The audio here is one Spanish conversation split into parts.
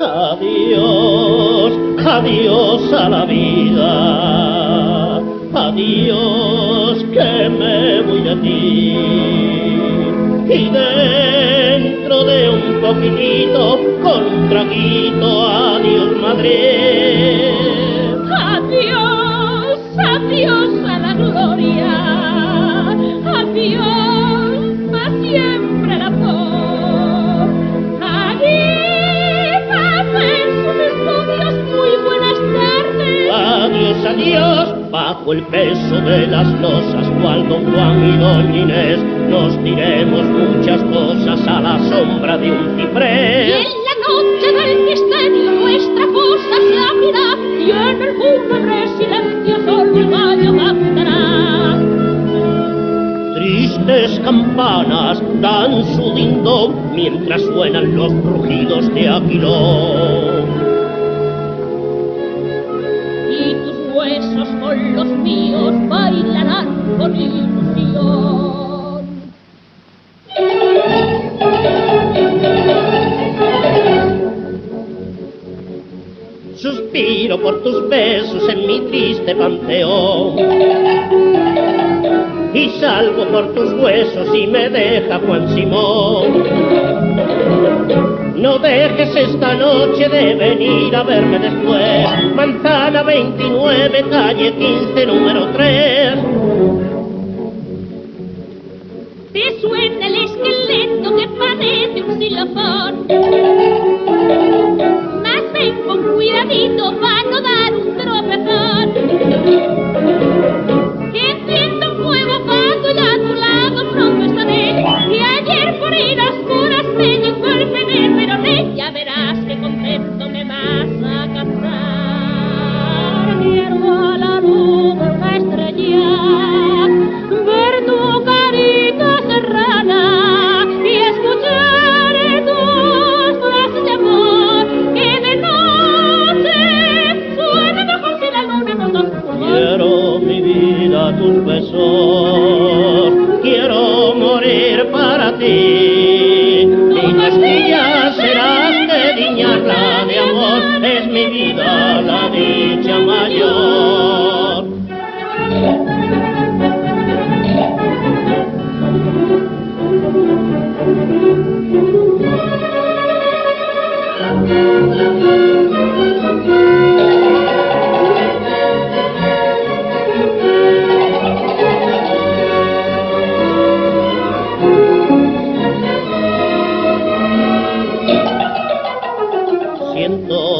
Adiós, adiós a la vida. Adiós, que me voy de ti. Y dentro de un poquitito, con un traguito, adiós, Madrid. Adiós, Adiós, bajo el peso de las losas, cual don Juan y doña Inés, nos diremos muchas cosas a la sombra de un Y ciprés. en la noche del misterio nuestra cosa se abrirá y en el fúnebre silencio solo el gallo cantará. Tristes campanas dan su dindón mientras suenan los rugidos de Aquilón. Huesos con los míos bailarán con ilusión. Suspiro por tus besos en mi triste panteón. Y salgo por tus huesos y me deja Juan Simón. No dejes esta noche de venir a verme después. Manzana 29, calle 15, número 3. Te suena el esqueleto que parece un xilofón. Mi vida la dicha mayor.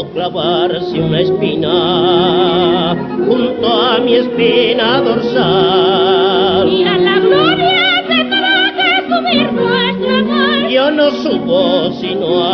Clavarse una espina junto a mi espina dorsal. Y a la gloria tendrá que subir nuestro amor. Yo no subo sino